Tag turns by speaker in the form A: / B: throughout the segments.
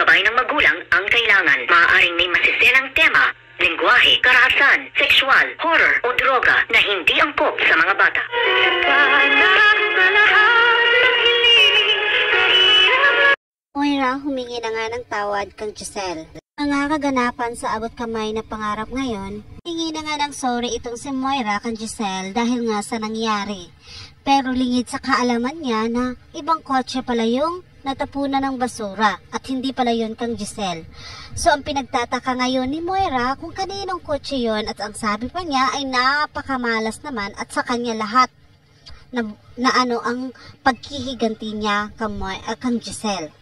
A: gabay ng magulang ang kailangan. Maaaring may masiselang tema, lingwahe, karahasan, sexual, horror o droga na hindi angkop sa mga bata.
B: Moira humingi na nga ng tawad kang Giselle. Nga kaganapan sa abot kamay na pangarap ngayon, hingi na nga ng sorry itong si Moira kang Giselle dahil nga sa nangyari. Pero lingid sa kaalaman niya na ibang kotse pala yung natapunan ng basura at hindi pala yun kang Giselle. So ang pinagtataka ngayon ni Moira kung kaninong kotse yon at ang sabi pa niya ay napakamalas naman at sa kanya lahat na, na ano ang pagkihiganti niya kang, ah, kang Giselle.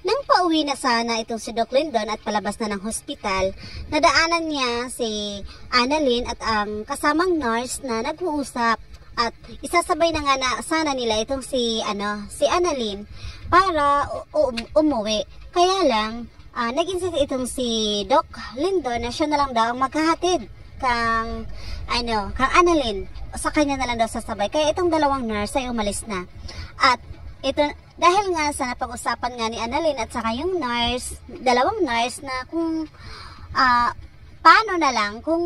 B: Nang pauwi na sana itong si Doc Lindon at palabas na ng hospital, nadaanan niya si Annalyn at ang kasamang nurse na nag-uusap at isasabay na nga na sana nila itong si ano si Annalyn para um- umuwi. Kaya lang ah, nag-insist itong si Doc Lindon na siya na lang daw ang maghahatid kang ano, kang Annalyn. Sa kanya na lang daw sasabay. Kaya itong dalawang nurse ay umalis na. At ito, dahil nga sa napag-usapan nga ni Annalyn at saka yung nurse, dalawang nurse na kung ah, paano na lang kung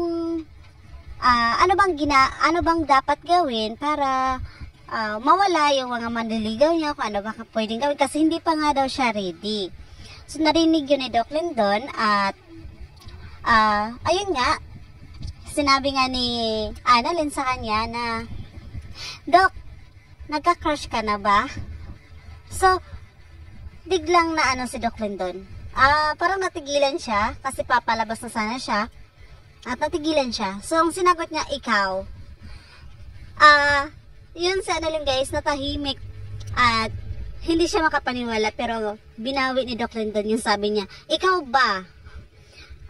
B: ah, ano bang gina ano bang dapat gawin para ah, mawala yung mga manliligaw niya kung ano ba pwedeng gawin kasi hindi pa nga daw siya ready. So narinig yun ni Doc Lindon at ah, ayun nga sinabi nga ni Annalyn sa kanya na Doc, nagka-crush ka na ba? So, biglang na ano si Doc Lindon. Ah, parang natigilan siya kasi papalabas na sana siya. At natigilan siya. So, ang sinagot niya, ikaw. Ah, yun sa ano lang guys, natahimik. At hindi siya makapaniwala pero binawi ni Doc Lindon yung sabi niya, ikaw ba?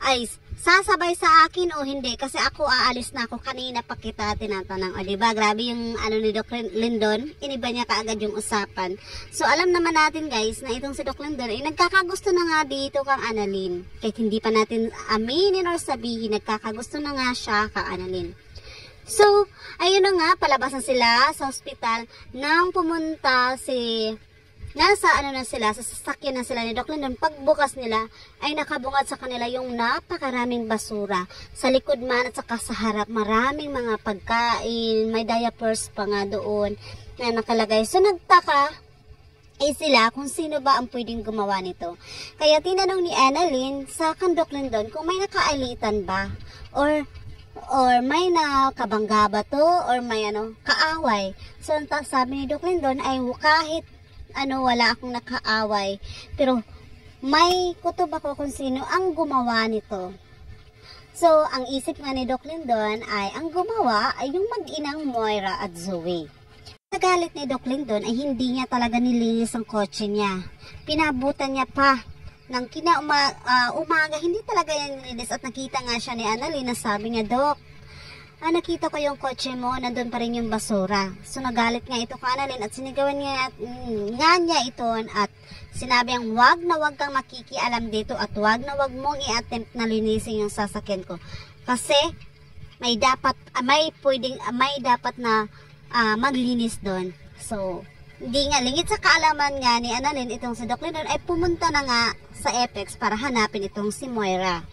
B: Ay, sasabay sa akin o hindi? Kasi ako aalis na ako. Kanina pa kita tinatanong. O diba? Grabe yung ano ni Doc Lindon. Iniba niya kaagad yung usapan. So alam naman natin guys na itong si Doc Lindon ay nagkakagusto na nga dito kang Annalyn. Kahit hindi pa natin aminin or sabihin nagkakagusto na nga siya kang Annalyn. So, ayun na nga, palabas na sila sa ospital nang pumunta si nasa ano na sila, sa sasakyan na sila ni Doc Lindon, pagbukas nila ay nakabungad sa kanila yung napakaraming basura. Sa likod man at saka sa harap, maraming mga pagkain, may diapers pa nga doon na nakalagay. So nagtaka eh sila kung sino ba ang pwedeng gumawa nito. Kaya tinanong ni Annalyn sa kan Doc Lindon kung may nakaalitan ba or or may nakabangga ba to or may ano kaaway. So ang sabi ni Doc Lindon ay kahit ano wala akong nakaaway pero may kutob ako kung sino ang gumawa nito. So, ang isip nga ni Doc Lindon ay ang gumawa ay yung mag-inang Moira at Zoe. Nagalit ni Doc Lindon ay hindi niya talaga nilinis ang kotse niya. Pinabutan niya pa ng kina uma, ah, umaga, hindi talaga yan nilinis at nakita nga siya ni Annalyn na sabi niya, Doc, ah, nakita ko yung kotse mo, nandun pa rin yung basura. So nagalit nga ito ka Annalyn at sinigawan niya, mm, nga niya ito at sinabi ang wag na wag kang makikialam dito at wag na wag mong i-attempt na linisin yung sasakyan ko. Kasi may dapat, ah, may pwedeng, ah, may dapat na ah, maglinis doon. So, hindi nga, lingit sa kaalaman nga ni Annalyn, itong si Doc Lindon ay pumunta na nga sa Apex para hanapin itong si Moira.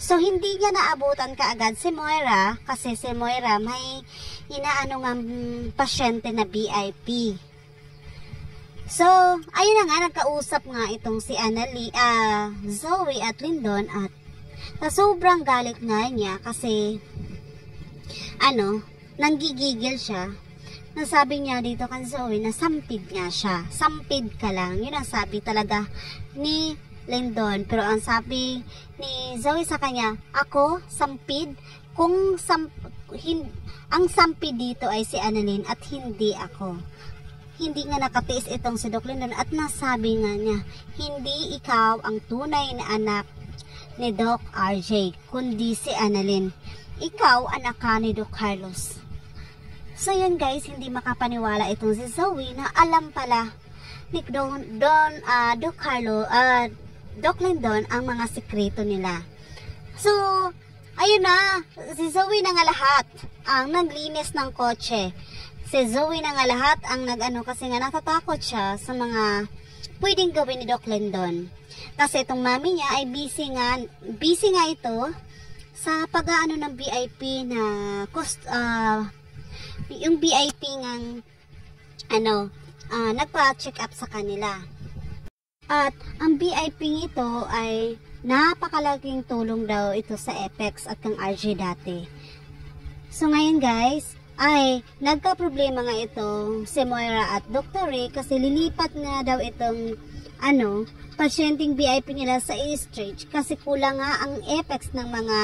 B: So, hindi niya naabutan kaagad si Moira kasi si Moira may inaano nga pasyente na VIP. So, ayun na nga, nagkausap nga itong si Annalie, ah, Zoe at Lindon at na sobrang galit nga niya kasi ano, nanggigigil siya. Nasabi niya dito kan Zoe na sampid nga siya. Sampid ka lang. Yun ang sabi talaga ni Lindon. Pero ang sabi ni Zoe sa kanya, ako, sampid, kung sam, hin, ang sampid dito ay si Annalyn at hindi ako. Hindi nga nakatiis itong si Doc Lindon at nasabi nga niya, hindi ikaw ang tunay na anak ni Doc RJ, kundi si Annalyn. Ikaw anak ka ni Doc Carlos. So yun guys, hindi makapaniwala itong si Zoe na alam pala ni Don, Don ah, Doc Carlo, ah, Doc Lindon ang mga sekreto nila. So, ayun na, si Zoe na nga lahat ang naglinis ng kotse. Si Zoe na nga lahat ang nag-ano kasi nga natatakot siya sa mga pwedeng gawin ni Doc Lindon. Kasi itong mami niya ay busy nga, busy nga ito sa pag-aano ng VIP na cost, uh, yung VIP ng ano, uh, nagpa-check up sa kanila. At ang VIP ito ay napakalaking tulong daw ito sa Apex at kang RG dati. So ngayon guys, ay nagka-problema nga itong si Moira at Dr. Ray kasi lilipat nga daw itong ano, pasyenteng VIP nila sa E-Stretch kasi kulang nga ang apex ng mga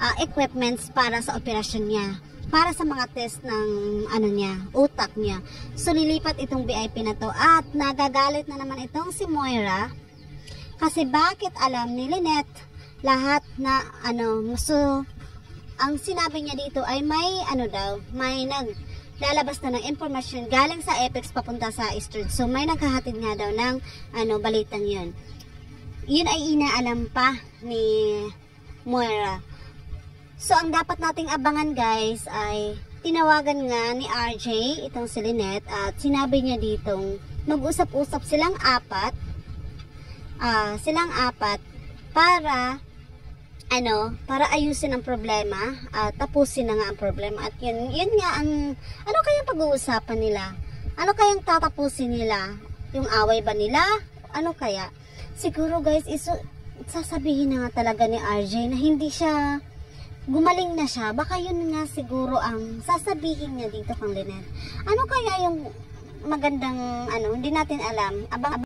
B: uh, equipments para sa operasyon niya para sa mga test ng ano niya, utak niya. So lilipat itong VIP na to at nagagalit na naman itong si Moira kasi bakit alam ni Lynette lahat na ano, so ang sinabi niya dito ay may ano daw, may nag lalabas na ng impormasyon galing sa Apex papunta sa Eastern. So may naghahatid nga daw ng ano balitang 'yon. Yun ay inaalam pa ni Moira. So ang dapat nating abangan guys ay tinawagan nga ni RJ itong si Lynette at sinabi niya ditong mag-usap-usap silang apat uh, silang apat para ano, para ayusin ang problema, at tapusin na nga ang problema. At yun, yun nga ang, ano kayang pag-uusapan nila? Ano kayang tatapusin nila? Yung away ba nila? Ano kaya? Siguro guys, iso, sasabihin na nga talaga ni RJ na hindi siya gumaling na siya. Baka yun nga siguro ang sasabihin niya dito kang Lynette. Ano kaya yung magandang, ano, hindi natin alam. Abang,